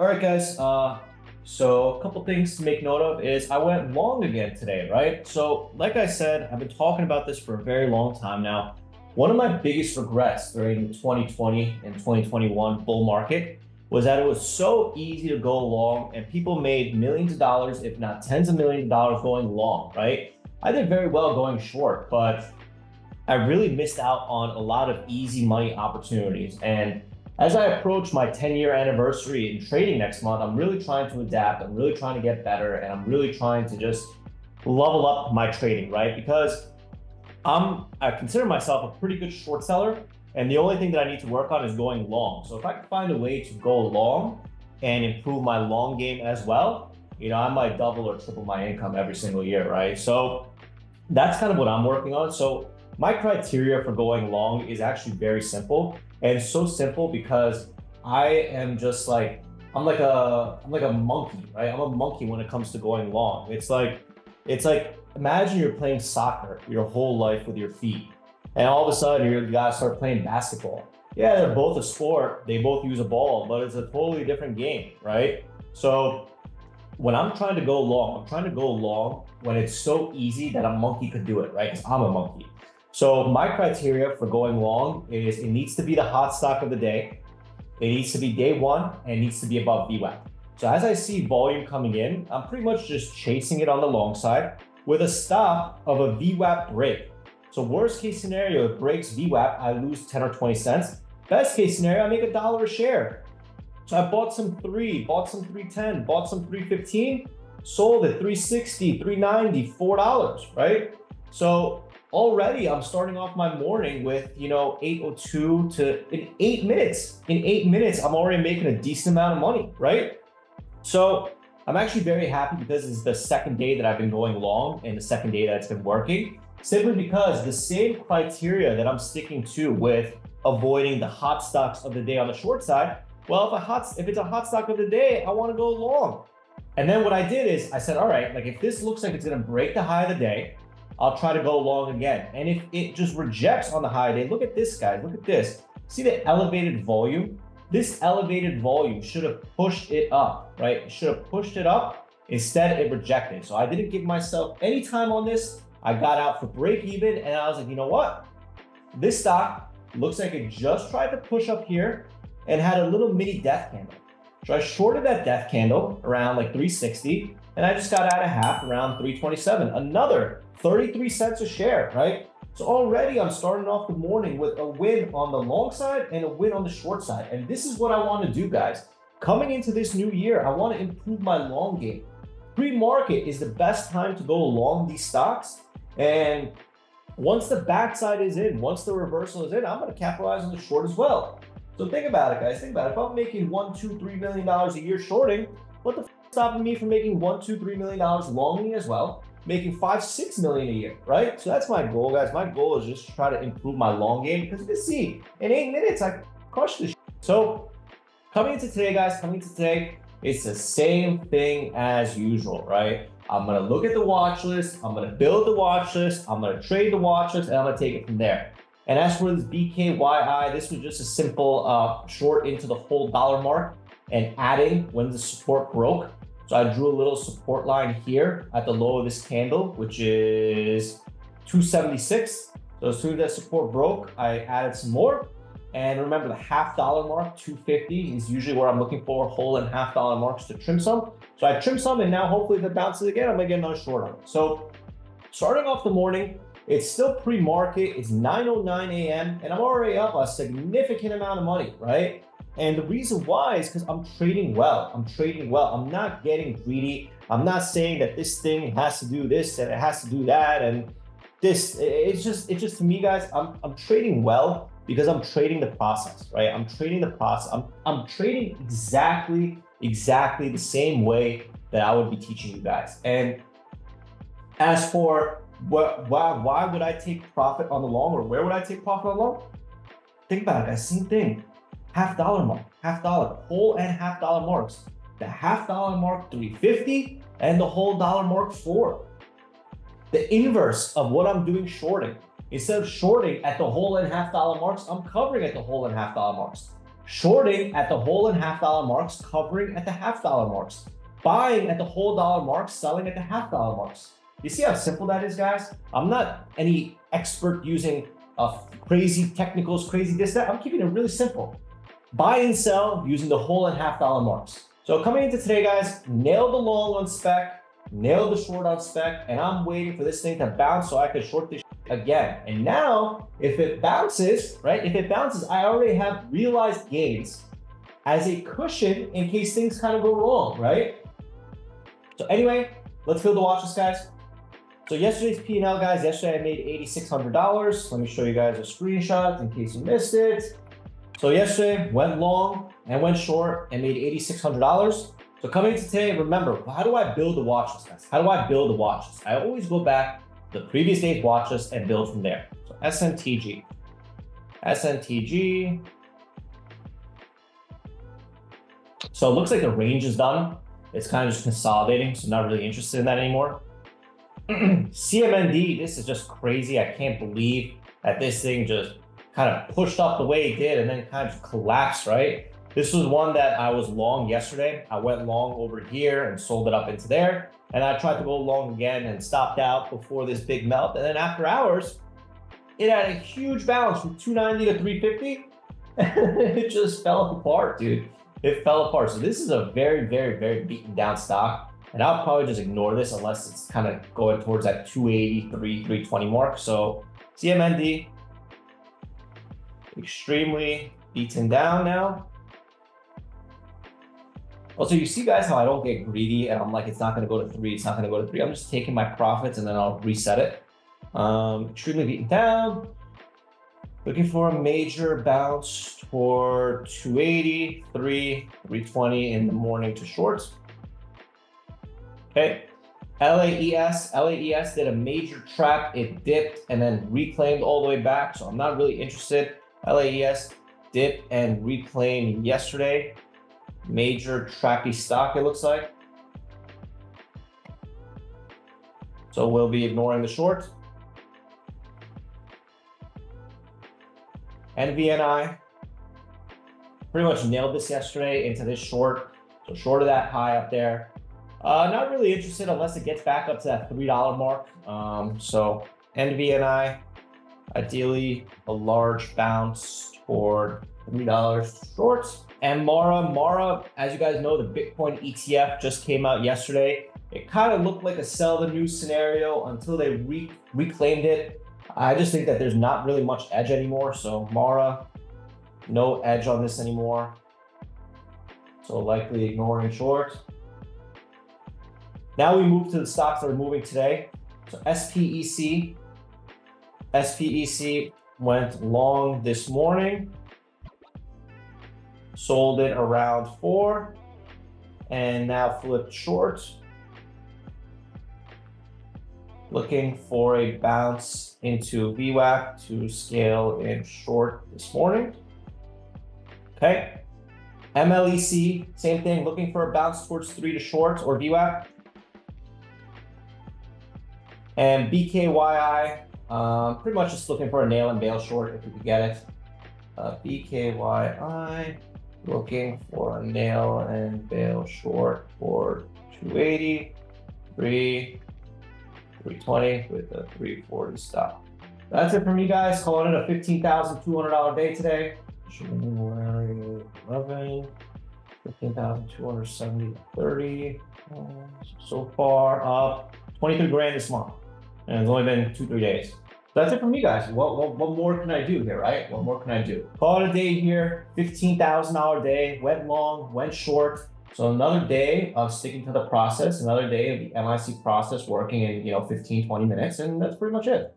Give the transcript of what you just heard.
All right, guys. Uh, so a couple things to make note of is I went long again today, right? So like I said, I've been talking about this for a very long time now. One of my biggest regrets during the 2020 and 2021 bull market was that it was so easy to go long and people made millions of dollars, if not tens of millions of dollars going long, right? I did very well going short, but I really missed out on a lot of easy money opportunities. And as I approach my 10 year anniversary in trading next month, I'm really trying to adapt. I'm really trying to get better and I'm really trying to just level up my trading, right? Because I'm, I consider myself a pretty good short seller. And the only thing that I need to work on is going long. So if I can find a way to go long and improve my long game as well, you know, I might double or triple my income every single year, right? So that's kind of what I'm working on. So my criteria for going long is actually very simple. And so simple because I am just like, I'm like a, I'm like a monkey, right? I'm a monkey when it comes to going long. It's like, it's like, imagine you're playing soccer your whole life with your feet. And all of a sudden you gotta start playing basketball. Yeah, they're both a sport. They both use a ball, but it's a totally different game, right? So when I'm trying to go long, I'm trying to go long when it's so easy that a monkey could do it, right? Because I'm a monkey. So my criteria for going long is it needs to be the hot stock of the day. It needs to be day one and it needs to be above VWAP. So as I see volume coming in, I'm pretty much just chasing it on the long side with a stop of a VWAP break. So worst case scenario, it breaks VWAP, I lose 10 or 20 cents. Best case scenario, I make a dollar a share. So I bought some three, bought some 310, bought some 315, sold at 360, 390, $4, right? So already I'm starting off my morning with, you know, 802 to in eight minutes. In eight minutes, I'm already making a decent amount of money, right? So I'm actually very happy because is the second day that I've been going long and the second day that it's been working. Simply because the same criteria that I'm sticking to with avoiding the hot stocks of the day on the short side. Well, if a hot if it's a hot stock of the day, I want to go long. And then what I did is I said, all right, like if this looks like it's going to break the high of the day, I'll try to go long again. And if it just rejects on the high day, look at this, guys. Look at this. See the elevated volume? This elevated volume should have pushed it up, right? Should have pushed it up. Instead, it rejected. So I didn't give myself any time on this. I got out for break even and I was like, you know what? This stock looks like it just tried to push up here and had a little mini death candle. So I shorted that death candle around like 360 and I just got out a half around 327. Another 33 cents a share, right? So already I'm starting off the morning with a win on the long side and a win on the short side. And this is what I want to do, guys. Coming into this new year, I want to improve my long game. Pre-market is the best time to go long these stocks. And once the backside is in, once the reversal is in, I'm going to capitalize on the short as well. So think about it, guys. Think about it. If I'm making one, two, three million dollars a year shorting, what the f- stopping me from making one, two, three million dollars longing as well? Making five, six million a year, right? So that's my goal, guys. My goal is just to try to improve my long game because you can see in eight minutes, I crushed this. So coming into today, guys, coming into today, it's the same thing as usual, right? I'm gonna look at the watch list, I'm gonna build the watch list, I'm gonna trade the watch list, and I'm gonna take it from there. And as for this BKYI, this was just a simple uh, short into the whole dollar mark and adding when the support broke. So I drew a little support line here at the low of this candle, which is 276. So as soon as that support broke, I added some more. And remember the half dollar mark, 250 is usually where I'm looking for whole and half dollar marks to trim some. So I trimmed some and now hopefully if it bounces again, I'm gonna get another short on it. So starting off the morning, it's still pre-market, it's 9.09 a.m. and I'm already up a significant amount of money, right? And the reason why is because I'm trading well. I'm trading well. I'm not getting greedy. I'm not saying that this thing has to do this and it has to do that. And this, it's just, it's just to me, guys, I'm, I'm trading well because I'm trading the process, right? I'm trading the process. I'm, I'm trading exactly, exactly the same way that I would be teaching you guys. And as for what, why, why would I take profit on the long or where would I take profit on the long? Think about it, guys. Same thing half dollar mark, half dollar, whole and half dollar marks. The half dollar mark 350 and the whole dollar mark 4. The inverse of what I'm doing shorting. Instead of shorting at the whole and half dollar marks, I'm covering at the whole and half dollar marks. shorting at the whole and half dollar marks, covering at the half dollar marks, buying at the whole dollar marks, selling at the half dollar marks. You see how simple that is, guys? I'm not any expert using uh, crazy technicals, crazy this, that. I'm keeping it really simple. Buy and sell using the whole and half dollar marks. So coming into today, guys, nailed the long on SPEC, nailed the short on SPEC, and I'm waiting for this thing to bounce so I can short this again. And now, if it bounces, right, if it bounces, I already have realized gains as a cushion in case things kind of go wrong, right? So anyway, let's fill the watches, guys. So yesterday's P&L, guys, yesterday I made $8,600. Let me show you guys a screenshot in case you missed it. So yesterday went long and went short and made $8,600. So coming to today, remember, how do I build the watches, guys? How do I build the watches? I always go back the previous day's watches and build from there. So SNTG, SNTG. So it looks like the range is done. It's kind of just consolidating, so not really interested in that anymore. CMND, this is just crazy. I can't believe that this thing just kind of pushed up the way it did and then kind of collapsed, right? This was one that I was long yesterday. I went long over here and sold it up into there. And I tried to go long again and stopped out before this big melt. And then after hours, it had a huge bounce from 290 to 350. it just fell apart, dude. It fell apart. So this is a very, very, very beaten down stock. And I'll probably just ignore this unless it's kind of going towards that 283, 320 mark. So CMND, extremely beaten down now. Also, you see guys how I don't get greedy and I'm like, it's not going to go to three. It's not going to go to three. I'm just taking my profits and then I'll reset it. Um, extremely beaten down. Looking for a major bounce toward 280, 3, 320 in the morning to shorts. Okay. LAES, LAES did a major trap. It dipped and then reclaimed all the way back. So I'm not really interested. LAES dip and reclaim yesterday major trappy stock, it looks like. So we'll be ignoring the short. NVNI pretty much nailed this yesterday into this short. So short of that high up there. Uh, not really interested unless it gets back up to that $3 mark. Um, so NVNI, ideally a large bounce toward $3 shorts. And Mara, Mara, as you guys know, the Bitcoin ETF just came out yesterday. It kind of looked like a sell the news scenario until they re reclaimed it. I just think that there's not really much edge anymore. So Mara, no edge on this anymore. So likely ignoring short. Now we move to the stocks that are moving today. So SPEC, SPEC went long this morning sold it around four, and now flipped short. Looking for a bounce into VWAP to scale in short this morning. Okay. MLEC, same thing, looking for a bounce towards three to short or VWAP. And BKYI, um, pretty much just looking for a nail and bail short if we could get it. Uh, BKYI, looking for a nail and bail short for 280, 3, 320 with a 340 stop. That's it for me, guys. Calling it a $15,200 day today. January 11, 15,270, 30. So far up 23 grand this month. And it's only been two, three days that's it from me, guys. What, what, what more can I do here, right? What more can I do? Call it a day here. $15,000 day. Went long, went short. So another day of sticking to the process, another day of the MIC process working in, you know, 15, 20 minutes. And that's pretty much it.